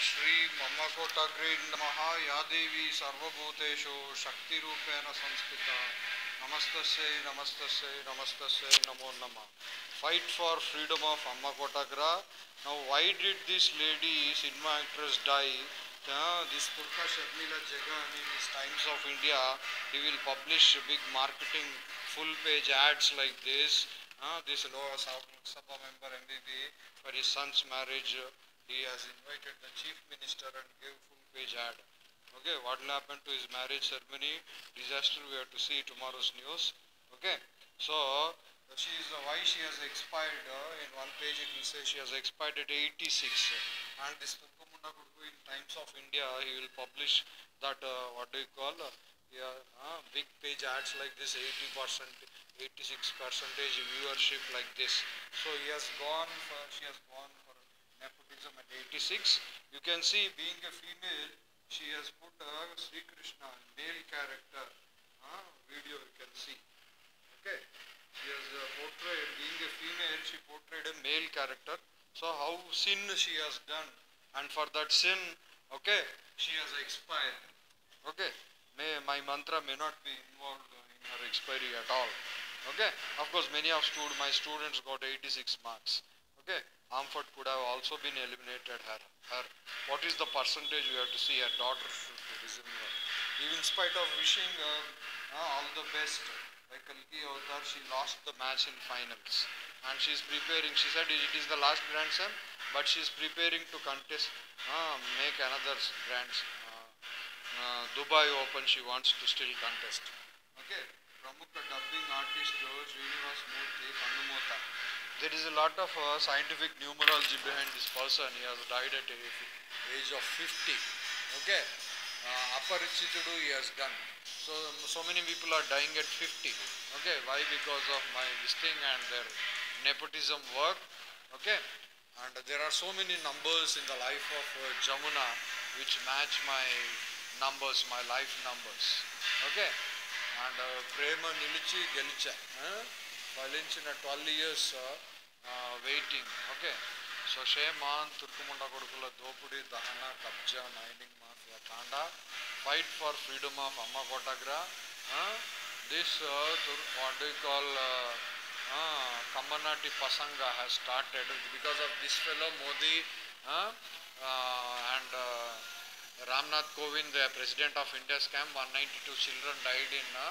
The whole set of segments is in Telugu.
श्री ममकोटग्री नम यादेवी सर्वूतेषु शक्ति संस्कृत नमस्त नमस्त नमस्त नमो नम fight for freedom of अम्मकोटग्रा now why did this lady cinema actress die this पुर्खा Sharmila Jagan this Times of India he will publish big marketing full page ads like this this lower south member M B B for his son's marriage he has invited the chief minister and gave full page ad. Okay, what will happen to his marriage ceremony? Disaster. We have to see tomorrow's news. Okay, so she is uh, why she has expired. Uh, in one page it will say she has expired at 86, and this Turkamunda Guru in Times of India he will publish that uh, what do you call? Uh, yeah, uh, big page ads like this 80 percent 86 percentage viewership like this so he has gone for she has at 86 you can see being a female she has put uh, Sri Krishna male character uh, video you can see. Okay? She has uh, portrayed being a female she portrayed a male character. So how sin she has done and for that sin okay she has expired. Okay? May my mantra may not be involved in her expiry at all. Okay? Of course many of stud- my students got 86 marks. Okay Amford could have also been eliminated her. her. What is the percentage you have to see her daughter should resume her. In spite of wishing her uh, all the best, like Kalki Avatar, she lost the match in finals. And she is preparing, she said it is the last Grand Slam, but she is preparing to contest, uh, make another Grand uh, uh, Dubai Open she wants to still contest. Okay, Pramukha dubbing artist George Srinivas Murthy Hanumota there is a lot of uh, scientific numerology behind this person he has died at a age of 50 okay uh, aparichitudu he has done so so many people are dying at 50 okay why because of my this thing and their nepotism work okay and there are so many numbers in the life of uh, Jamuna which match my numbers, my life numbers. Okay? And uh, ప్రేమ నిలిచి గెలిచా ఫలించిన twelve years waiting okay so shame on తుర్కుముండ కొడుకుల దోపిడీ దహన కబ్జా మైనింగ్ మాఫియా కాండా ఫైట్ ఫర్ ఫ్రీడమ్ ఆఫ్ అమ్మ కోటగ్రా this what do call Kamanati Pasanga has started because of this fellow Modi uh, uh, and uh, Ramnath Kovind, the president of India's camp, 192 children died in uh,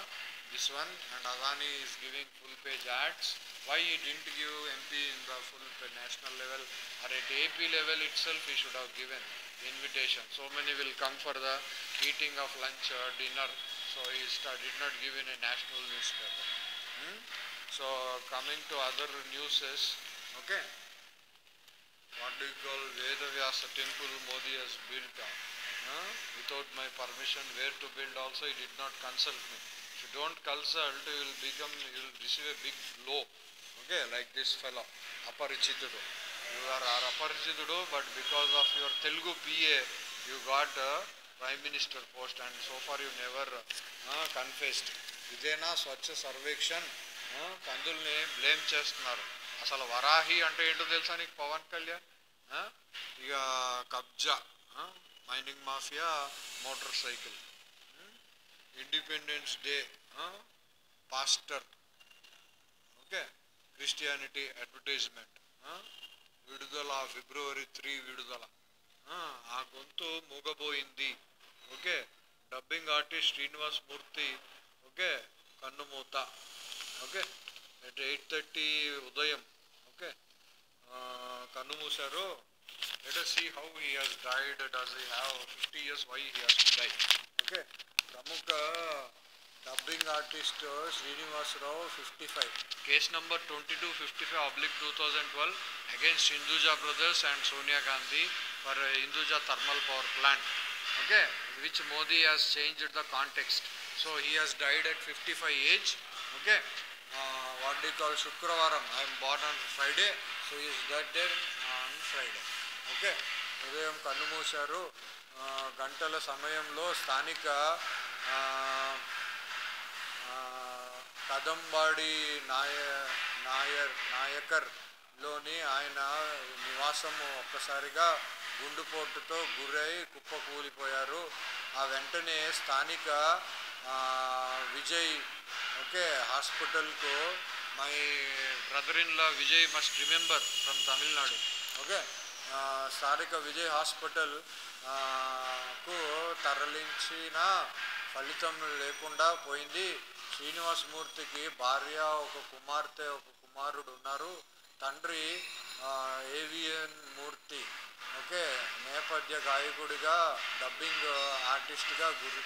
this one and Adani is giving full page ads. Why he didn't give MP in the full national level or at AP level itself he should have given invitation. So many will come for the eating of lunch or dinner. So he did not give in a national newspaper. Hmm? So coming to other newses, okay. What do you call Vedavyasa temple Modi has built uh, huh? without my permission. Where to build also he did not consult me. If you don't consult, you will become you will receive a big blow. Okay like this fellow Aparichitudu. You are are Aparichitudu but because of your Telugu PA you got prime minister post and so far you never confessed ఇదేనా స్వచ్ఛ సర్వేక్షన్ కందుల్ని బ్లేమ్ చేస్తున్నారు. అసలు వరాహి అంటే ఏంటో తెలుసా నీకు పవన్ కళ్యాణ్? ఇక కబ్జా mining mafia motor cycle independence day pastor okay Christianity advertisement విడుదల ఫిబ్రవరి త్రీ విడుదల. ఆ, గొంతు మూగబోయింది. Okay? Dubbing artist Srinivas Murthy. Okay? కన్నుమూత okay? At eight thirty ఉదయం. ఓకే? కన్ను మూశారు. Let see how he has died does he have fifty years why he has die okay? ప్రముఖ dubbing artist Srinivasarao fifty five case number twenty two fifty five oblique two thousand twelve against Hinduja brothers and Sonia Gandhi for Hinduja thermal power plant okay which Modi has changed the context. So he has died at 55 age. Okay? Uh, what do you call శుక్రవారం I'm born on Friday so is that day on Friday okay ఉదయం కన్ను మూశారు. గంటల సమయంలో స్థానిక కదంబాడి నాయ నాయర్ నాయకర్లోని ఆయన నివాసము ఒక్కసారిగా గుండుపోటుతో గురై కుప్ప కూలిపోయారు. ఆ వెంటనే స్థానిక విజయ్ ఓకే హాస్పిటల్కు my brother in law Vijay must remember from Tamil Nadu. Okay స్థానిక విజయ్ హాస్పిటల్కు తరలించిన ఫలితం లేకుండా పోయింది. శ్రీనివాసమూర్తికి భార్య ఒక కుమార్తె ఒక కుమారుడు ఉన్నారు. తండ్రి ఏవిఎన్ మూర్తి. ఓకే? నేపథ్య గాయకుడిగా డబ్బింగ్ ఆర్టిస్ట్గా గురి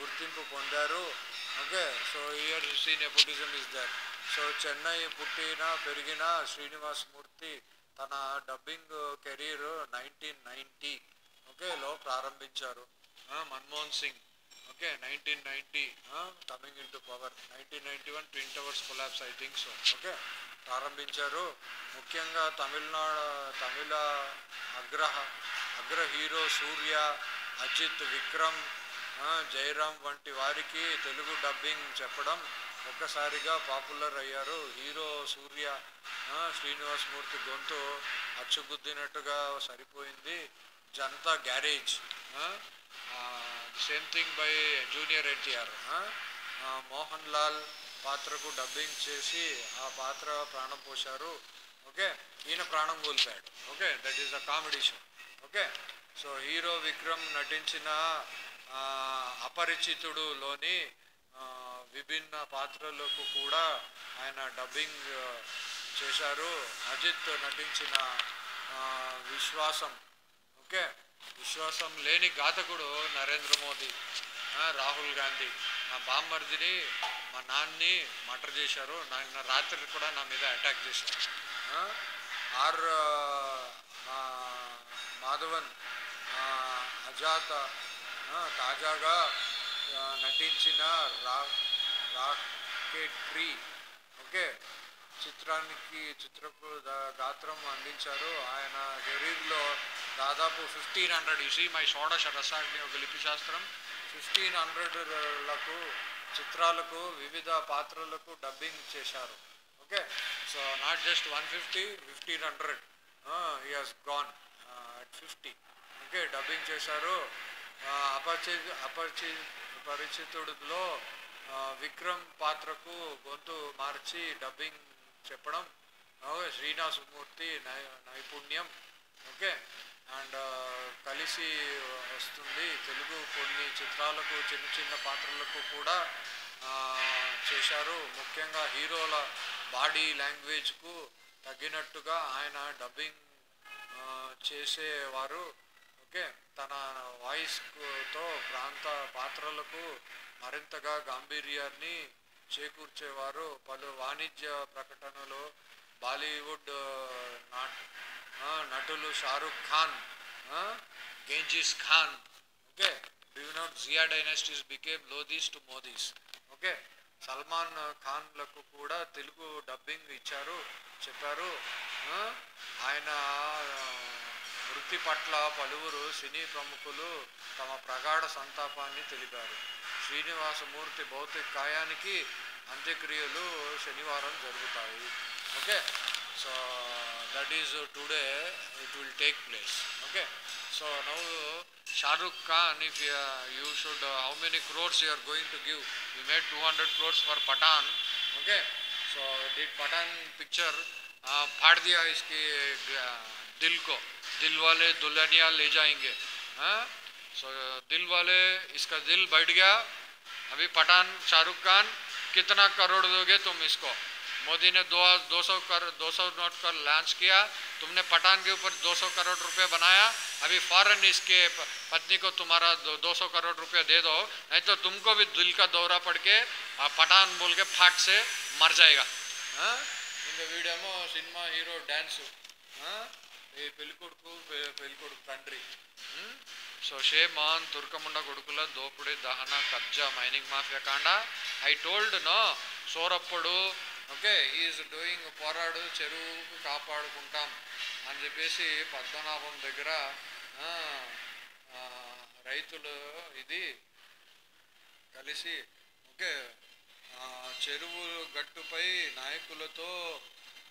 గుర్తింపు పొందారు. Okay? So year see nepotism is there. So Chennai పుట్టిన పెరిగిన శ్రీనివాస్ మూర్తి తన డబ్బింగ్ కెరీర్ నైన్టీన్ నైంటీ ఓకేలో ప్రారంభించారు. Manmohan Singh. Okay nineteen ninety coming in to power nineteen ninety one twin towers collapse I think so okay ప్రారంభించారు. ముఖ్యంగా తమిళనాడు తమిళ అగ్రహ అగ్ర హీరో సూర్య అజిత్ విక్రమ్ జయరామ్ వంటి వారికి తెలుగు డబ్బింగ్ చెప్పడం ఒక్కసారిగా పాపులర్ అయ్యారు. హీరో సూర్య శ్రీనివాసమూర్తి గొంతు అచ్చుగుద్దినట్టుగా సరిపోయింది. Janatha Garage same thing by junior NTR Mohan Lal పాత్రకు డబ్బింగ్ చేసి ఆ పాత్ర ప్రాణం పోశారు. ఓకే? ఈయన ప్రాణం కోల్పోయాడు. Okay? That is a comedy show okay? So hero Vikram నటించిన అపరిచితుడులోని విభిన్న పాత్రలకు కూడా ఆయన డబ్బింగ్ చేశారు. అజిత్ నటించిన విశ్వాసం. ఓకే? విశ్వాసం లేని ఘాతకుడు నరేంద్ర మోదీ. రాహుల్ గాంధీ. నా బామ్మర్దిని మా నాన్ని మటర్ చేశారు. నా రాత్రి కూడా నా మీద అటాక్ చేశారు. ఆర్ మాధవన్ అజాత తాజాగా నటించిన రా రాకెట్రీ ఓకే చిత్రానికి చిత్రపు గాత్రం అందించారు. ఆయన కెరీర్లో దాదాపు ఫిఫ్టీన్ హండ్రెడ్ ఇసి మై షోడశ రసాగ్ని ఒక లిపి శాస్త్రం. ఫిఫ్టీన్ హండ్రెడ్లకు చిత్రాలకు వివిధ పాత్రలకు డబ్బింగ్ చేశారు. Okay so not just one fifty fifteen hundred he has gone at fifty okay dubbing చేశారు. అపరిచి అపరిచి పరిచితుడిలో విక్రమ్ పాత్రకు గొంతు మార్చి డబ్బింగ్ చెప్పడం. ఓకే శ్రీనివాసమూర్తి నై నైపుణ్యం. ఓకే అండ్ కలిసి వస్తుంది తెలుగు కొన్ని చిత్రాలకు చిన్న చిన్న పాత్రలకు కూడా చేశారు. ముఖ్యంగా హీరోల బాడీ లాంగ్వేజ్కు తగ్గినట్టుగా ఆయన డబ్బింగ్ చేసేవారు. ఓకే? తన వాయిస్తో ప్రాంత పాత్రలకు మరింతగా గాంభీర్యాన్ని చేకూర్చేవారు. పలు వాణిజ్య ప్రకటనలు బాలీవుడ్ నాట్ నటులు Shahrukh Khan Genghis Khan okay? డివినౌట్ Jiya dynasties became Lodis to Modis okay? Salman ఖాన్లకు కూడా తెలుగు డబ్బింగ్ ఇచ్చారు చెప్పారు ఆయన వృత్తి పట్ల పలువురు సినీ ప్రముఖులు తమ ప్రగాఢ సంతాపాన్ని తెలిపారు. శ్రీనివాసమూర్తి భౌతిక కాయానికి అంత్యక్రియలు శనివారం జరుగుతాయి. Okay? So that is uh, today it will take place okay so now uh, shahrukh khan if you, uh, you should uh, how many crores you are going to give we made 200 crores for patan okay so did patan picture uh, phad diya दिया uh, dil ko dil wale dulhaniya le jayenge ha huh? so, uh, dil wale iska dil baith gaya अभी पठान शाहरुख खान कितना करोड़ दोगे तुम इसको मोदी ने दो दो सौ कर दो सौ नोट कर लॉन्च किया तुमने पठान के ऊपर दो सौ करोड़ रुपए बनाया अभी फौरन इसके प- पत्नी को तुम्हारा दो सौ करोड़ रुपए दे दो नहीं तो तुमको भी दिल का दौरा पड़ के आ, पठान बोल के फाट से मर जाएगा हाँ? ఇంకా వీడేమో సినిమా హీరో డ్యాన్స్ ఈ పెళ్ళికొడుకు పె- పెళ్ళికొడుకు తండ్రి ఉమ్? సో షేమాన్ తుర్కముండ కొడుకుల దోపిడి దహన కబ్జా మైనింగ్ మాఫియా కాండ I told no సోరప్పుడు okay is doing పోరాడు చెరువుకు కాపాడుకుంటాం అని చెప్పేసి పద్మనాభం దగ్గర రైతులు ఇది కలిసి ఓకే చెరువు గట్టుపై నాయకులతో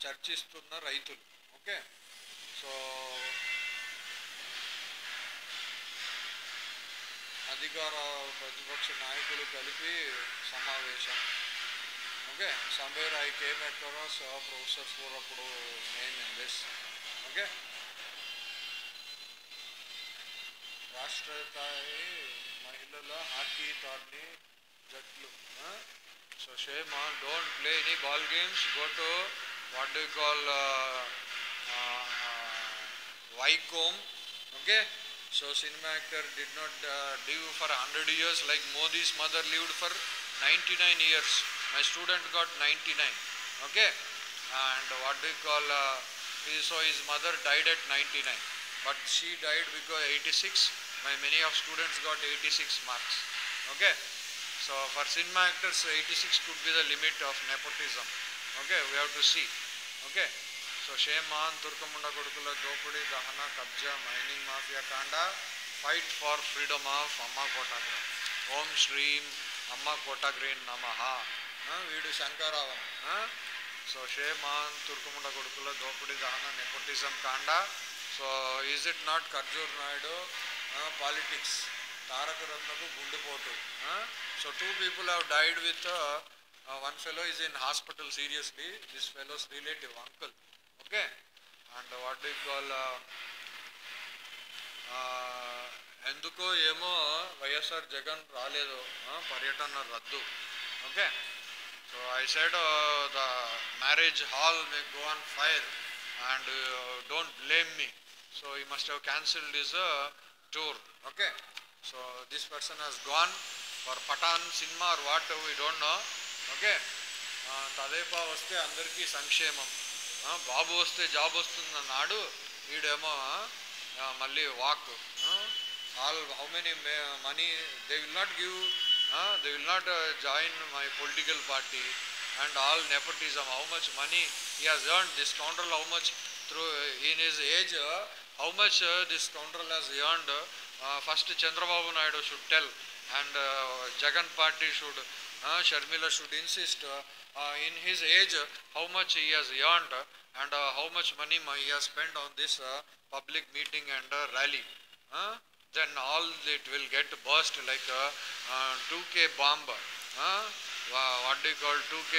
చర్చిస్తున్న రైతులు ఓకే. సో అధికార ప్రతిపక్ష నాయకులు కలిపి సమావేశం. Okay, somewhere I came across a process for a pro name in this. Okay. ರಾಷ್ಟ್ರೀಯತಾಯಿ ಮಹಿಳಲ ಹಾಕಿ ತಾಡ್ನಿ ಜಟ್ಲು so shame don't play any ball games go to what do call Vaikom okay so cinema actor did not die for hundred years like Modi's mother lived for ninety nine years my student got ninety nine okay and what do call so his mother died at ninety nine but she died because 86 my many of students got 86 marks okay so for cinema actors 86 could be the limit of nepotism okay we have to see okay so shame on తుర్కముండ కొడుకుల దోపిడీ దహన కబ్జా మైనింగ్ మాఫియా కాండ ఫైట్ ఫార్ ఫ్రీడమ్ ఆఫ్ అమ్మ కోటాగ్రేన్ ఓం శ్రీం అమ్మ కోటాగ్రేన్ నమ వీడు శంకరావం సో షేమాన్ తుర్కముండ కొడుకుల దోపిడీ దహన నెపోటిజం కాండ. So is it not Kharjur Naidu? Politics. తారక రత్నకు గుండెపోటు so two people have died with one fellow is in hospital seriously this fellow's relative uncle okay and what do call ఎందుకో ఏమో వైఎస్ఆర్ జగన్ రాలేదు. పర్యటన రద్దు. Okay so I said the marriage hall may go on fire and don't blame me so he must have cancelled his tour okay so this person has gone for Pathaan cinema or what we don't know okay తదేపా వస్తే అందరికీ సంక్షేమం ఆ, బాబు వస్తే జాబ్ వస్తుంది అన్నాడు వీడేమో ఆ, మళ్ళీ walk all how many money they will not give They will not uh, join my political party and all nepotism. How much money he has earned, this scoundrel, how much through uh, in his age, uh, how much uh, this scoundrel has earned. Uh, first, Chandrababu Naidu should tell, and Jagan party should, Sharmila should insist in his age how much he has earned and how much money he has spent on this public meeting and rally then all it will get burst like a uh, 2k bomb Huh? wha- what do you call 2k